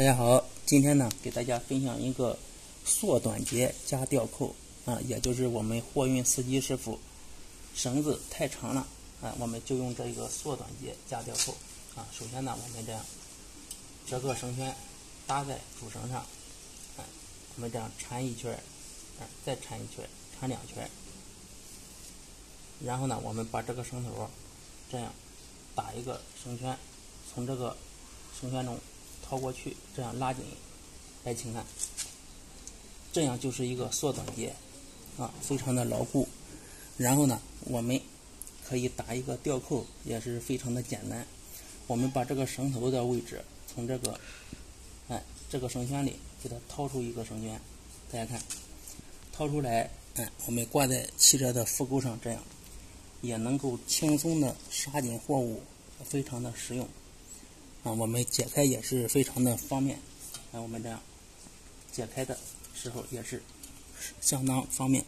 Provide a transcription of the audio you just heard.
大家好，今天呢给大家分享一个缩短结加吊扣啊，也就是我们货运司机师傅绳子太长了啊，我们就用这一个缩短结加吊扣啊。首先呢，我们这样这个绳圈搭在主绳上，啊，我们这样缠一圈，啊，再缠一圈，缠两圈，然后呢，我们把这个绳头这样打一个绳圈，从这个绳圈中。掏过去，这样拉紧，来，请看，这样就是一个缩短结，啊，非常的牢固。然后呢，我们可以打一个吊扣，也是非常的简单。我们把这个绳头的位置从这个，哎，这个绳圈里给它掏出一个绳圈，大家看，掏出来，哎，我们挂在汽车的副钩上，这样也能够轻松的刹紧货物，非常的实用。啊，我们解开也是非常的方便。看我们这样解开的时候也是相当方便。